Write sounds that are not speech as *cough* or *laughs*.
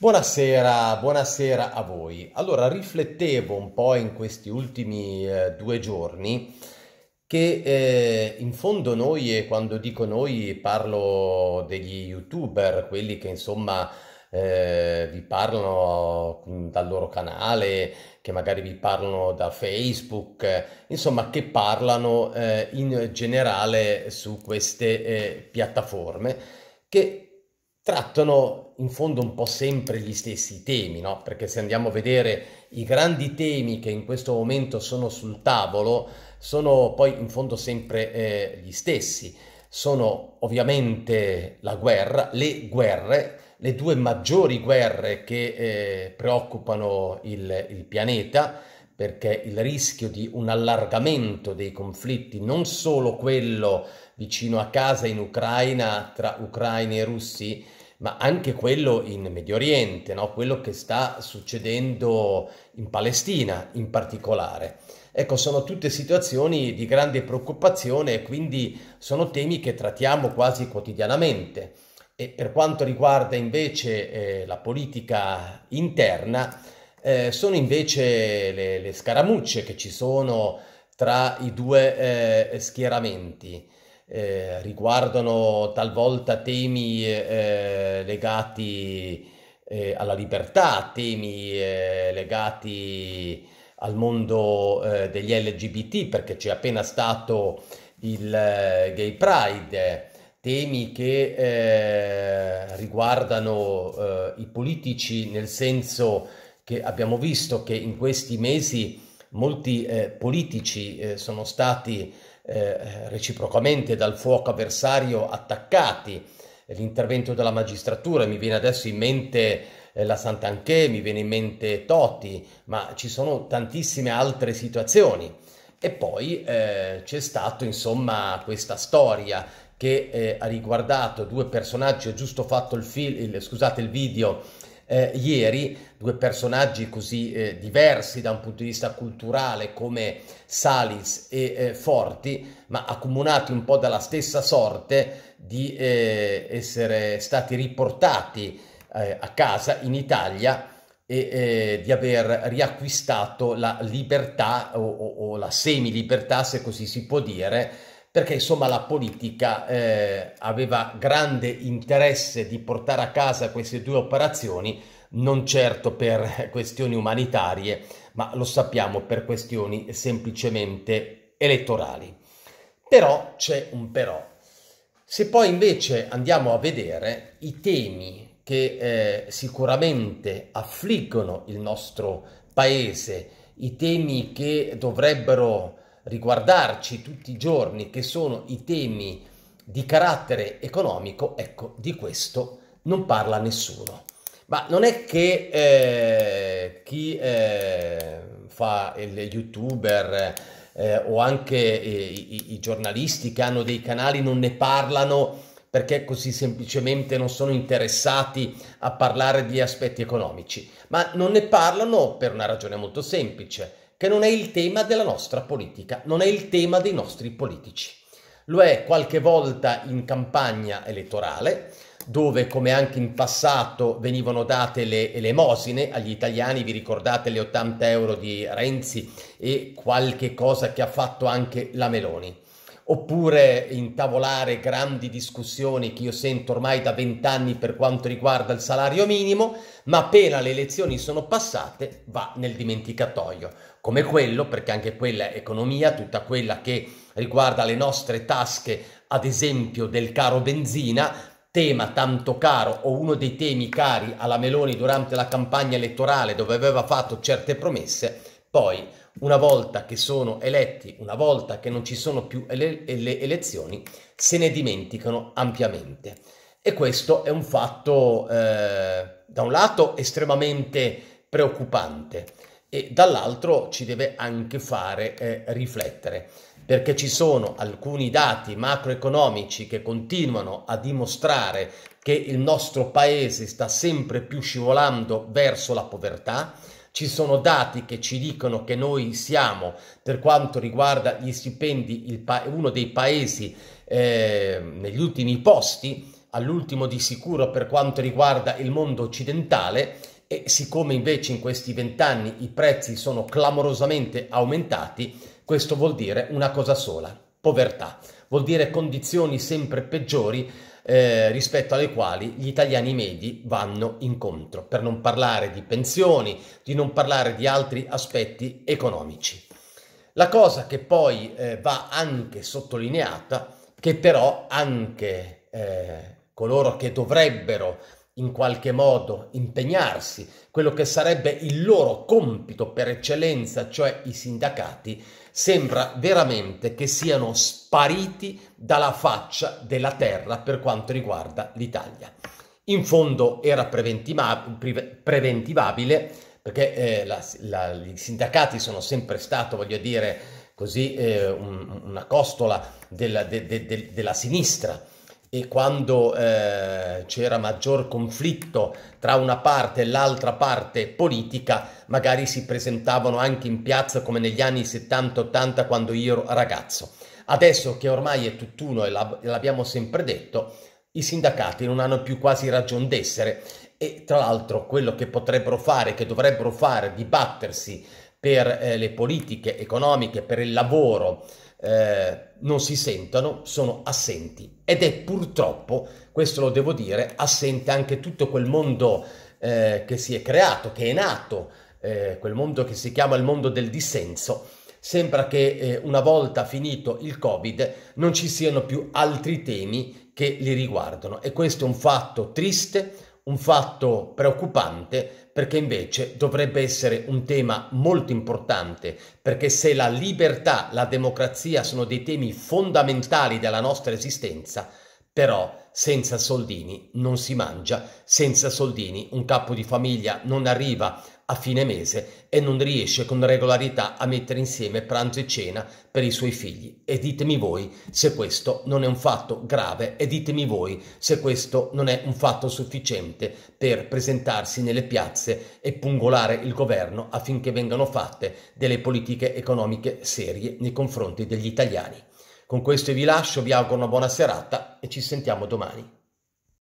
Buonasera, buonasera a voi. Allora, riflettevo un po' in questi ultimi eh, due giorni che eh, in fondo noi, e quando dico noi parlo degli youtuber, quelli che insomma eh, vi parlano mm, dal loro canale, che magari vi parlano da Facebook, insomma che parlano eh, in generale su queste eh, piattaforme che trattano in fondo un po' sempre gli stessi temi, no? Perché se andiamo a vedere i grandi temi che in questo momento sono sul tavolo, sono poi in fondo sempre eh, gli stessi. Sono ovviamente la guerra, le guerre, le due maggiori guerre che eh, preoccupano il, il pianeta, perché il rischio di un allargamento dei conflitti, non solo quello vicino a casa in Ucraina tra ucraini e russi, ma anche quello in Medio Oriente, no? quello che sta succedendo in Palestina in particolare. Ecco, sono tutte situazioni di grande preoccupazione e quindi sono temi che trattiamo quasi quotidianamente. E per quanto riguarda invece eh, la politica interna, eh, sono invece le, le, scaramucce che ci sono tra i due eh, schieramenti eh, riguardano talvolta temi eh, legati eh, alla libertà, temi eh, legati al mondo eh, degli LGBT, perché c'è appena stato il eh, Gay Pride, temi che riguardano i politici nel senso che abbiamo visto che in questi mesi molti politici sono stati eh, reciprocamente dal fuoco avversario attaccati, l'intervento della magistratura, mi viene adesso in mente eh, la Sant'Anché, mi viene in mente Totti, ma ci sono tantissime altre situazioni. E poi eh, c'è stato insomma questa storia che eh, ha riguardato due personaggi, ho giusto fatto il, fil- il, scusate, il video eh, ieri, due personaggi così eh, diversi da un punto di vista culturale come Salis e eh, Forti, ma accomunati un po' dalla stessa sorte di eh, essere stati riportati eh, a casa in Italia e eh, di aver riacquistato la libertà o, o, o la semi-libertà, se così si può dire, perché insomma la politica eh, aveva grande interesse di portare a casa queste due operazioni, non certo per *laughs* questioni umanitarie, ma lo sappiamo per questioni semplicemente elettorali. Però c'è un però. Se poi invece andiamo a vedere i temi che eh, sicuramente affliggono il nostro paese, i temi che dovrebbero riguardarci tutti i giorni, che sono i temi di carattere economico, ecco, di questo non parla nessuno. Ma non è che eh, chi eh, fa il youtuber eh, o anche eh, i, i giornalisti che hanno dei canali non ne parlano perché così semplicemente non sono interessati a parlare di aspetti economici, ma non ne parlano per una ragione molto semplice che non è il tema della nostra politica, non è il tema dei nostri politici. Lo è qualche volta in campagna elettorale, dove come anche in passato venivano date le elemosine agli italiani, vi ricordate le 80 euro di Renzi e qualche cosa che ha fatto anche la Meloni oppure intavolare grandi discussioni che io sento ormai da vent'anni per quanto riguarda il salario minimo, ma appena le elezioni sono passate va nel dimenticatoio, come quello, perché anche quella è economia, tutta quella che riguarda le nostre tasche, ad esempio del caro benzina, tema tanto caro o uno dei temi cari alla Meloni durante la campagna elettorale dove aveva fatto certe promesse, poi una volta che sono eletti, una volta che non ci sono più ele- le elezioni, se ne dimenticano ampiamente. E questo è un fatto, eh, da un lato, estremamente preoccupante e dall'altro ci deve anche fare eh, riflettere, perché ci sono alcuni dati macroeconomici che continuano a dimostrare che il nostro paese sta sempre più scivolando verso la povertà, ci sono dati che ci dicono che noi siamo, per quanto riguarda gli stipendi, uno dei paesi eh, negli ultimi posti all'ultimo di sicuro per quanto riguarda il mondo occidentale e siccome invece in questi vent'anni i prezzi sono clamorosamente aumentati, questo vuol dire una cosa sola, povertà, vuol dire condizioni sempre peggiori eh, rispetto alle quali gli italiani medi vanno incontro, per non parlare di pensioni, di non parlare di altri aspetti economici. La cosa che poi eh, va anche sottolineata, che però anche eh, coloro che dovrebbero in qualche modo impegnarsi, quello che sarebbe il loro compito per eccellenza, cioè i sindacati, sembra veramente che siano spariti dalla faccia della terra per quanto riguarda l'Italia. In fondo era preventivabile perché eh, la, la, i sindacati sono sempre stato, voglio dire, così eh, un, una costola della, de, de, de, della sinistra e quando eh, c'era maggior conflitto tra una parte e l'altra parte politica, magari si presentavano anche in piazza come negli anni 70-80 quando io ero ragazzo. Adesso che ormai è tutt'uno e l'abbiamo sempre detto, i sindacati non hanno più quasi ragione d'essere e tra l'altro quello che potrebbero fare, che dovrebbero fare, dibattersi per eh, le politiche economiche, per il lavoro, eh, non si sentono, sono assenti. Ed è purtroppo, questo lo devo dire, assente anche tutto quel mondo eh, che si è creato, che è nato, eh, quel mondo che si chiama il mondo del dissenso. Sembra che eh, una volta finito il Covid non ci siano più altri temi che li riguardano e questo è un fatto triste, un fatto preoccupante perché invece dovrebbe essere un tema molto importante, perché se la libertà, la democrazia sono dei temi fondamentali della nostra esistenza, però senza soldini non si mangia, senza soldini un capo di famiglia non arriva a fine mese e non riesce con regolarità a mettere insieme pranzo e cena per i suoi figli. E ditemi voi se questo non è un fatto grave e ditemi voi se questo non è un fatto sufficiente per presentarsi nelle piazze e pungolare il governo affinché vengano fatte delle politiche economiche serie nei confronti degli italiani. Con questo vi lascio, vi auguro una buona serata e ci sentiamo domani.